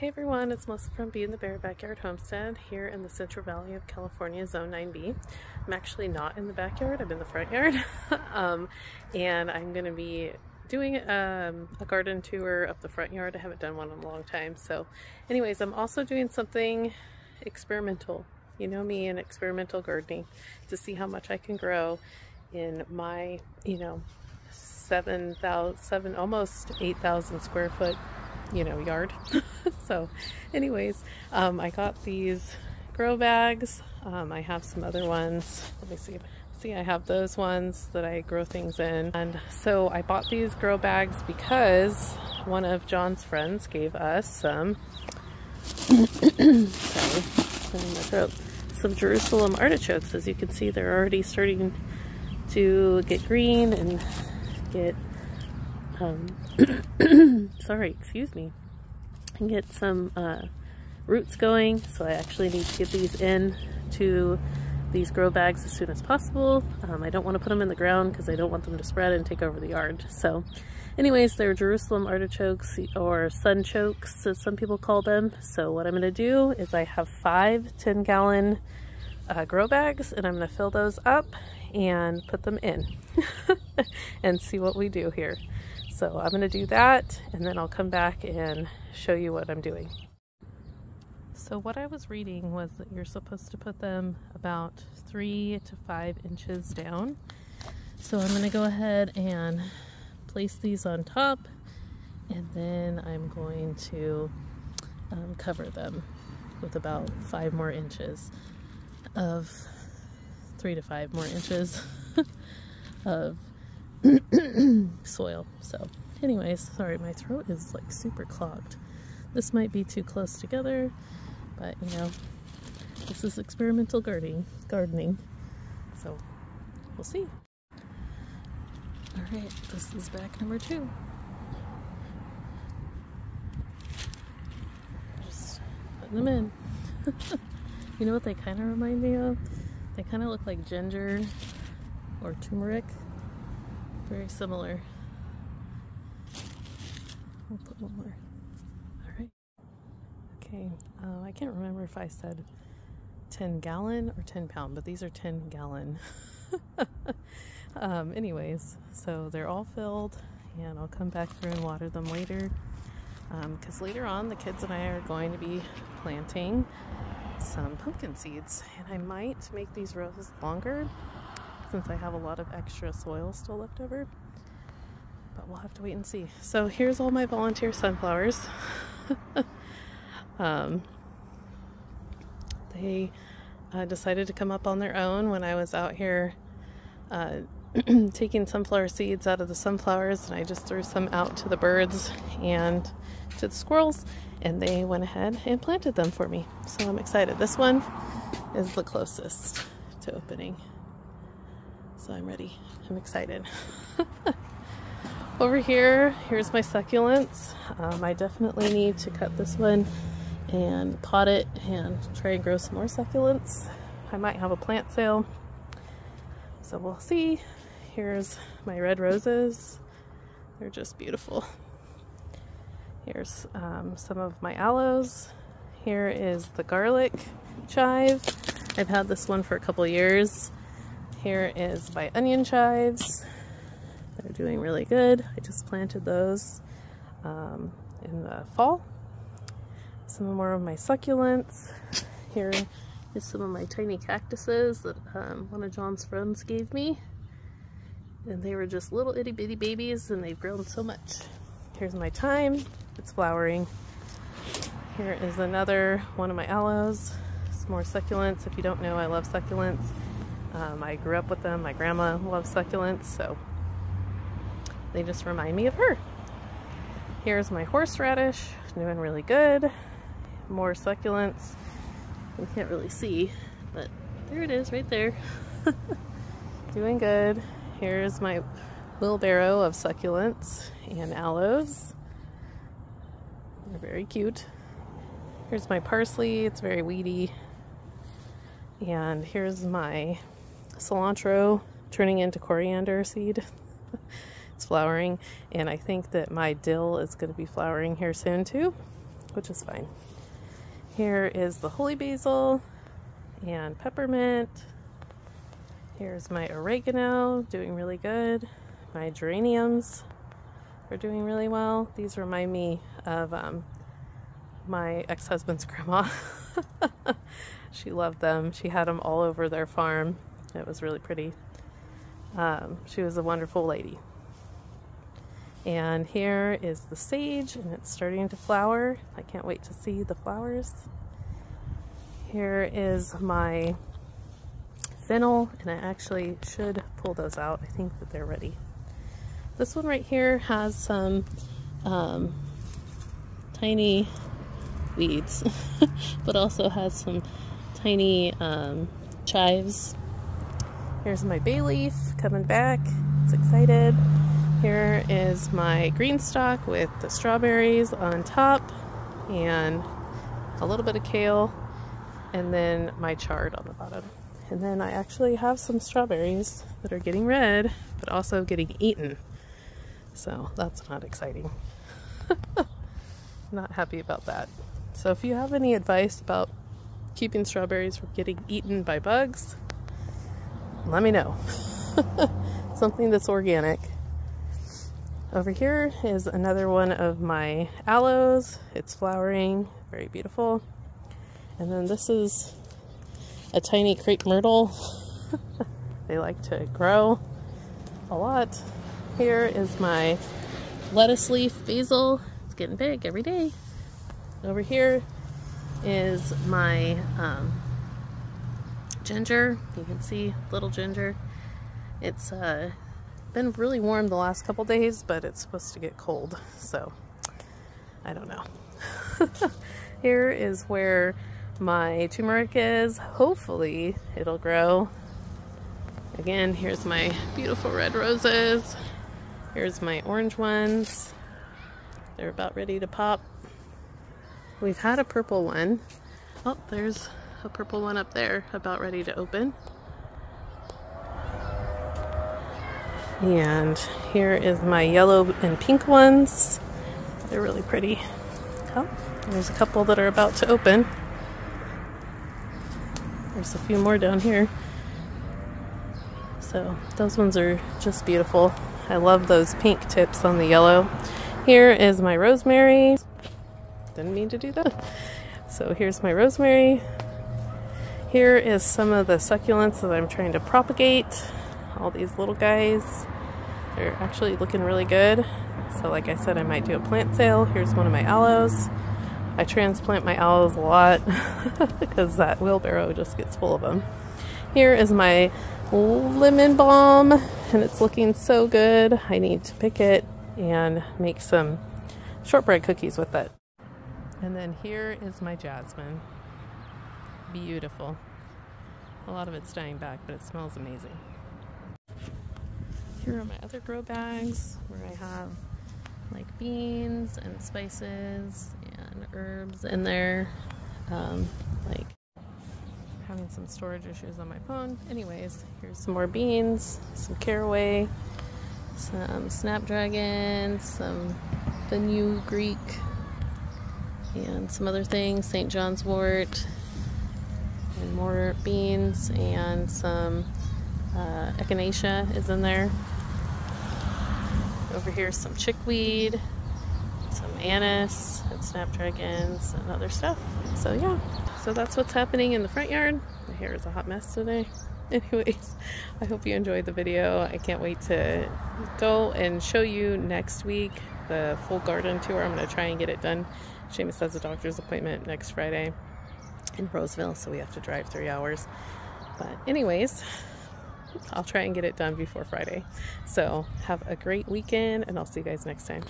Hey everyone, it's Melissa from Bee and the Bear Backyard Homestead here in the Central Valley of California, Zone 9B. I'm actually not in the backyard, I'm in the front yard. um, and I'm going to be doing um, a garden tour of the front yard. I haven't done one in a long time. So anyways, I'm also doing something experimental. You know me and experimental gardening to see how much I can grow in my, you know, 7,000, 7, almost 8,000 square foot you know, yard. so anyways, um, I got these grow bags. Um, I have some other ones. Let me see. See, I have those ones that I grow things in. And so I bought these grow bags because one of John's friends gave us some, sorry, my throat, some Jerusalem artichokes. As you can see, they're already starting to get green and get um, sorry, excuse me, and get some uh, roots going. So I actually need to get these in to these grow bags as soon as possible. Um, I don't want to put them in the ground because I don't want them to spread and take over the yard. So anyways, they're Jerusalem artichokes or sunchokes as some people call them. So what I'm going to do is I have five 10 gallon uh, grow bags and I'm going to fill those up and put them in and see what we do here. So I'm going to do that and then I'll come back and show you what I'm doing. So what I was reading was that you're supposed to put them about three to five inches down. So I'm going to go ahead and place these on top and then I'm going to um, cover them with about five more inches of three to five more inches of soil. So anyways, sorry, my throat is like super clogged. This might be too close together, but you know, this is experimental gardening, gardening. So we'll see. All right, this is back number two. Just putting them in. you know what they kind of remind me of? They kind of look like ginger or turmeric. Very similar. We'll put one more. All right. Okay, uh, I can't remember if I said 10 gallon or 10 pound, but these are 10 gallon. um, anyways, so they're all filled and I'll come back through and water them later because um, later on the kids and I are going to be planting some pumpkin seeds and I might make these rows longer since I have a lot of extra soil still left over. But we'll have to wait and see. So here's all my volunteer sunflowers. um, they uh, decided to come up on their own when I was out here uh, taking sunflower seeds out of the sunflowers and I just threw some out to the birds and to the squirrels and they went ahead and planted them for me. So I'm excited. This one is the closest to opening I'm ready. I'm excited. Over here, here's my succulents. Um, I definitely need to cut this one and pot it and try and grow some more succulents. I might have a plant sale, so we'll see. Here's my red roses. They're just beautiful. Here's um, some of my aloes. Here is the garlic chive. I've had this one for a couple years. Here is my onion chives. They're doing really good. I just planted those um, in the fall. Some more of my succulents. Here is some of my tiny cactuses that um, one of John's friends gave me. And they were just little itty bitty babies and they've grown so much. Here's my thyme. It's flowering. Here is another one of my aloes. Some more succulents. If you don't know, I love succulents. Um, I grew up with them. My grandma loves succulents, so they just remind me of her. Here's my horseradish, doing really good. More succulents. You can't really see, but there it is right there. doing good. Here's my wheelbarrow of succulents and aloes. They're very cute. Here's my parsley. It's very weedy. And here's my cilantro turning into coriander seed. it's flowering and I think that my dill is going to be flowering here soon too. which is fine. Here is the holy basil and peppermint. Here's my oregano, doing really good. My geraniums are doing really well. These remind me of um, my ex-husband's grandma. she loved them. She had them all over their farm. It was really pretty. Um, she was a wonderful lady. And here is the sage and it's starting to flower. I can't wait to see the flowers. Here is my fennel and I actually should pull those out. I think that they're ready. This one right here has some um, tiny weeds, but also has some tiny um, chives. Here's my bay leaf coming back. It's excited. Here is my GreenStalk with the strawberries on top and a little bit of kale and then my chard on the bottom. And then I actually have some strawberries that are getting red, but also getting eaten. So that's not exciting. not happy about that. So if you have any advice about keeping strawberries from getting eaten by bugs, let me know. Something that's organic. Over here is another one of my aloes. It's flowering, very beautiful. And then this is a tiny crepe myrtle. they like to grow a lot. Here is my lettuce leaf basil. It's getting big every day. Over here is my um, ginger. You can see little ginger. It's uh, been really warm the last couple days, but it's supposed to get cold, so I don't know. Here is where my turmeric is. Hopefully it'll grow. Again, here's my beautiful red roses. Here's my orange ones. They're about ready to pop. We've had a purple one. Oh, there's a purple one up there about ready to open. And here is my yellow and pink ones. They're really pretty. Oh, there's a couple that are about to open. There's a few more down here. So those ones are just beautiful. I love those pink tips on the yellow. Here is my rosemary. Didn't mean to do that. So here's my rosemary. Here is some of the succulents that I'm trying to propagate all these little guys. They're actually looking really good. So like I said, I might do a plant sale. Here's one of my aloes. I transplant my aloes a lot because that wheelbarrow just gets full of them. Here is my lemon balm and it's looking so good. I need to pick it and make some shortbread cookies with it. And then here is my jasmine. Beautiful. A lot of it's dying back, but it smells amazing. Here are my other grow bags where I have like beans and spices and herbs in there. Um, like having some storage issues on my phone. Anyways, here's some more beans, some caraway, some snapdragon, some fenugreek, and some other things, St. John's wort, and more beans, and some uh, echinacea is in there. Over here some chickweed, some anise, and snapdragons, and other stuff. So yeah, so that's what's happening in the front yard. My hair is a hot mess today. Anyways, I hope you enjoyed the video. I can't wait to go and show you next week the full garden tour. I'm going to try and get it done. Seamus has a doctor's appointment next Friday in Roseville, so we have to drive three hours. But anyways, I'll try and get it done before Friday. So have a great weekend and I'll see you guys next time.